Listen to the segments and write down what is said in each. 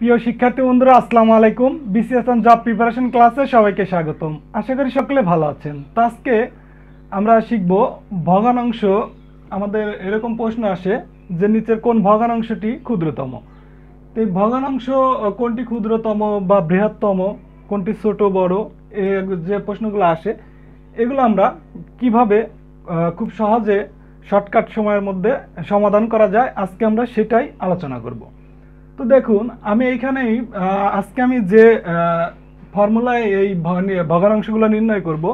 প্রিয় শিক্ষার্থী বন্ধুরা, আসসালামু আলাইকুম। বিসিএসএন জব প্রিপারেশন ক্লাসে সবাইকে স্বাগতম। আশা করি সকলে ভালো আছেন। তো আজকে আমরা শিখব ভগ্নাংশ। আমাদের এরকম প্রশ্ন আসে যে নিচের কোন ভগ্নাংশটি ক্ষুদ্রতম? তো এই ভগ্নাংশ কোনটি ক্ষুদ্রতম বা বৃহত্তম, কোনটি ছোট, বড় এ যে প্রশ্নগুলো আসে, এগুলো আমরা কীভাবে খুব সহজে শর্টকাট সময়ের মধ্যে সমাধান করা যায়, আজকে আমরা সেটাই আলোচনা করব। তো দেখুন, আমি এইখানেই আজকে আমি যে ফর্মুলায় এই ভগ্নাংশগুলো নির্ণয় করব,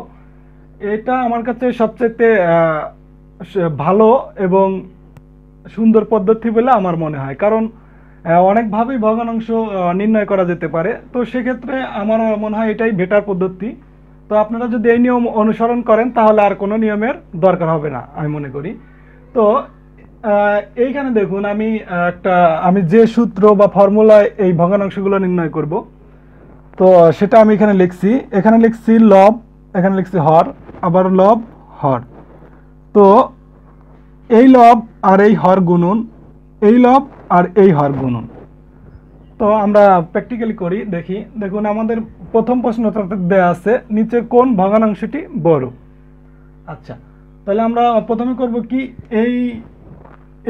এটা আমার কাছে সবচেয়ে ভালো এবং সুন্দর পদ্ধতি বলে আমার মনে হয়। কারণ অনেকভাবেই ভগ্নাংশ নির্ণয় করা যেতে পারে। তো সেক্ষেত্রে আমার মনে হয় এটাই বেটার পদ্ধতি। তো আপনারা যদি এই নিয়ম অনুসরণ করেন, তাহলে আর কোনো নিয়মের দরকার হবে না, আমি মনে করি। তো এইখানে দেখুন, আমি একটা, আমি যে সূত্র বা ফর্মুলায় এই ভগ্নাংশগুলো নির্ণয় করব। তো সেটা আমি এখানে লিখছি। এখানে লিখছি লব, এখানে লিখছি হর, আবার লব, হর। তো এই লব আর এই হর গুণন, এই লব আর এই হর গুণন। তো আমরা প্র্যাকটিক্যালি করি, দেখি। দেখুন, আমাদের প্রথম প্রশ্নটাতে দেওয়া আছে, নিচে কোন ভগ্নাংশটি বড়? আচ্ছা তাহলে আমরা প্রথমে করব কি, এই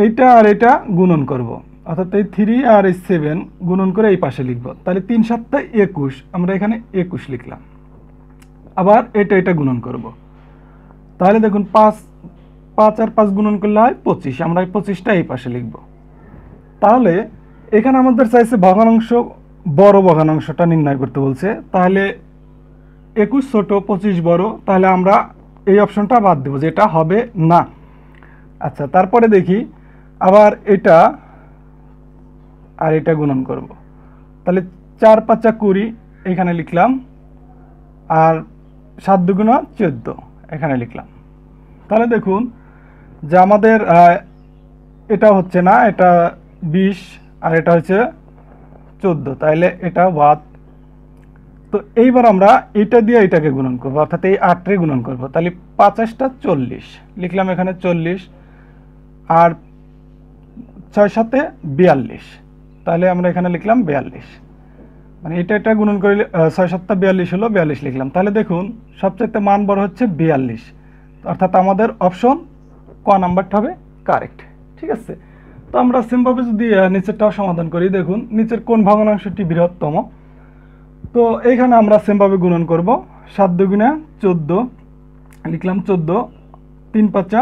এইটা আর এটা গুণন করব। অর্থাৎ এই থ্রি আর এই সেভেন গুণন করে এই পাশে লিখব। তাহলে তিন সাতটা একুশ, আমরা এখানে একুশ লিখলাম। আবার এটা এটা গুণন করব। তাহলে দেখুন পাঁচ পাঁচ আর পাঁচ গুণন করলে হয় পঁচিশ, আমরা এই পঁচিশটা এই পাশে লিখব। তাহলে এখানে আমাদের চাইছে ভগ্নাংশ, বড় ভগ্নাংশটা নির্ণয় করতে বলছে। তাহলে একুশ ছোট, পঁচিশ বড়, তাহলে আমরা এই অপশনটা বাদ দেবো যেটা হবে না। আচ্ছা তারপরে দেখি আবার এটা আর এটা গুণন করব। তাহলে চার পাঁচা কুড়ি এখানে লিখলাম আর সাত দুগুণা চোদ্দ এখানে লিখলাম। তাহলে দেখুন যে আমাদের এটা হচ্ছে না, এটা বিশ আর এটা হচ্ছে চোদ্দ, তাইলে এটা বাদ। তো এইবার আমরা এটা দিয়ে এটাকে গুণন করব, অর্থাৎ এই আটরে গুণন করব। তাহলে পাঁচাশটা চল্লিশ, লিখলাম এখানে চল্লিশ। আর ছয় সাথে বিয়াল্লিশ। তাহলে আমরা এখানে লিখলাম বিয়াল্লিশ। মানে এটা এটা গুণন করে ছয় সাতটা বিয়াল্লিশ হলো বিয়াল্লিশ লিখলাম। তাহলে দেখুন সবচেয়ে মান বড় হচ্ছে বিয়াল্লিশ। অর্থাৎ আমাদের অপশন ক নাম্বারটা হবে কারেক্ট ঠিক আছে? তো আমরা সিম্পলভাবে যদি নিচেরটাও সমাধান করি, দেখুন, নিচের কোন ভগ্নাংশটি বৃহত্তম? তো এইখানে আমরা সেমভাবে গুণন করব। সাত দুগুণা চোদ্দ, লিখলাম চোদ্দ, তিন পাঁচা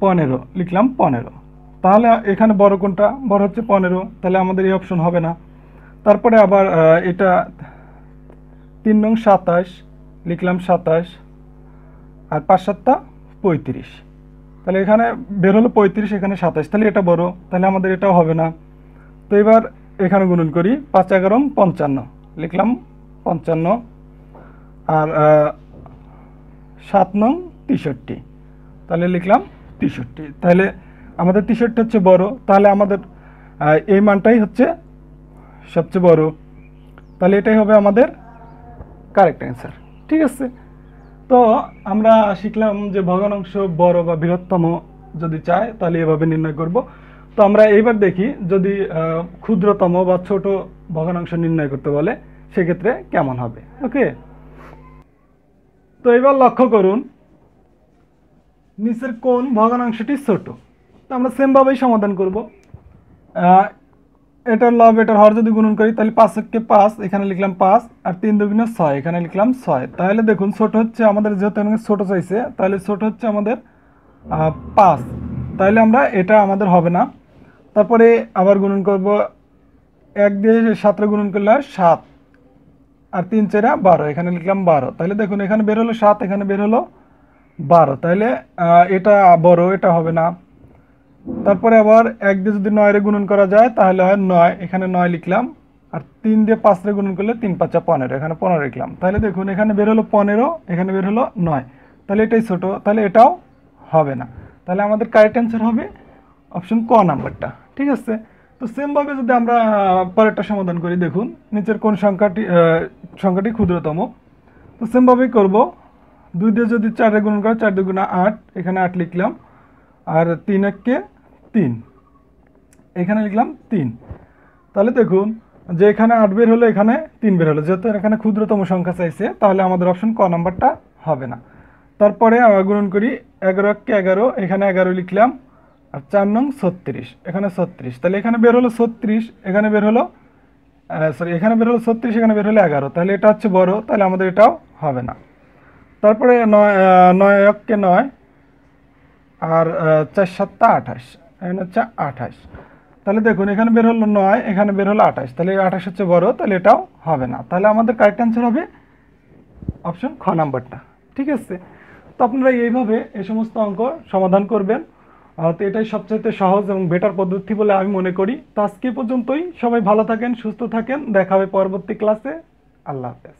পনেরো, লিখলাম পনেরো। তাহলে এখানে বড় কোনটা? বড় হচ্ছে পনেরো। তাহলে আমাদের এই অপশন হবে না। তারপরে আবার এটা তিন নং সাতাশ, লিখলাম সাতাশ, আর পাঁচ সাতটা পঁয়ত্রিশ। তাহলে এখানে বের হলো পঁয়ত্রিশ, এখানে সাতাশ। তাহলে এটা বড়। তাহলে আমাদের এটাও হবে না। তো এবার এখানে গুণন করি, পাঁচ এগারো পঞ্চান্ন। লিখলাম পঞ্চান্ন, আর সাত নং তেষট্টি। তাহলে লিখলাম তেষট্টি। তাহলে আমাদের তেষট্টি হচ্ছে বড়, তাহলে আমাদের এই মানটাই হচ্ছে সবচেয়ে বড়। তাহলে এটাই হবে আমাদের কারেক্ট অ্যান্সার ঠিক আছে? তো আমরা শিখলাম যে ভগ্নাংশ বড় বা বৃহত্তম যদি চায়, তাহলে এভাবে নির্ণয় করব। তো আমরা এইবার দেখি যদি ক্ষুদ্রতম বা ছোট ভগ্নাংশ নির্ণয় করতে বলে, সেক্ষেত্রে কেমন হবে? ওকে? তো এবার লক্ষ্য করুন, নিচের কোন ভগ্নাংশটি ছোট। তো আমরা সেমভাবেই সমাধান করব। এটার লব এটার হর যদি গুণন করি, তাহলে পাঁচ একে পাঁচ, এখানে লিখলাম পাঁচ, আর তিন দুগুণে ছয়, এখানে লিখলাম ছয়। তাহলে দেখুন, ছোট হচ্ছে আমাদের যেহেতু এখানে ছোট চাইছে, তাহলে ছোট হচ্ছে আমাদের পাঁচ। তাহলে আমরা এটা আমাদের হবে না। তারপরে আবার গুণন করব, এক দিয়ে সাতরে গুণন করলে সাত, আর তিন চেরা বারো, এখানে লিখলাম বারো। তাহলে দেখুন, এখানে বের হলো সাত, এখানে বের হলো বারো। তাহলে এটা বড়, এটা হবে না। তারপরে আবার এক দিয়ে যদি নয় রে গুণন করা যায়, তাহলে হয় নয়। এখানে নয় লিখলাম। আর তিন দিয়ে পাঁচ রে গুণন করলে তিন পাঁচা পনেরো, এখানে পনেরো লিখলাম। তাহলে দেখুন, এখানে বের হলো পনেরো, এখানে বের হলো নয়। তাহলে এটাই ছোট, তাহলে এটাও হবে না। তাহলে আমাদের কারেক্ট অ্যান্সার হবে অপশন ক নাম্বারটা, ঠিক আছে? তো সেমভাবে যদি আমরা পরেরটা সমাধান করি, দেখুন, নিচের কোন সংখ্যাটি সংখ্যাটি ক্ষুদ্রতম। তো সেমভাবেই করব। দুই দিয়ে যদি চারে গুণন করে চার দুগুণা আট, এখানে আট লিখলাম। আর তিন এককে তিন। এখানে লিখলাম তিন। তাহলে দেখুন, যে এখানে আট বের হলো এখানে তিন বের হলো। যেহেতু এখানে ক্ষুদ্রতম সংখ্যা চাইছে, তাহলে আমাদের অপশন ক নাম্বারটা হবে না। তারপরে আমরা গুণন করি এগারো এককে এগারো, এখানে এগারো লিখলাম, আর চার নং ছত্রিশ। এখানে ছত্রিশ। তাহলে এখানে বের হলো ছত্রিশ, এখানে বের হলো সরি এখানে বের হলো ছত্রিশ, এখানে বের হলো এগারো। তাহলে এটা হচ্ছে বড়, তাহলে আমাদের এটাও হবে না। তারপরে নয় নয় এককে নয় আর চার সাতটা আঠাশ, এখানে হচ্ছে আঠাশ। তাহলে দেখুন, এখানে বের হলো নয়, এখানে বের হলো আঠাশ। তাহলে আঠাশ হচ্ছে বড়, তাহলে এটাও হবে না। তাহলে আমাদের কারেক্ট অ্যান্সার হবে অপশন খ নাম্বারটা। ঠিক আছে? তো আপনারা এইভাবে এই সমস্ত অঙ্ক সমাধান করবেন। তো এটাই সবচাইতে সহজ এবং বেটার পদ্ধতি বলে আমি মনে করি। তো আজকে পর্যন্তই। সবাই ভালো থাকেন, সুস্থ থাকেন। দেখা হবে পরবর্তী ক্লাসে আল্লাহ হাফেজ।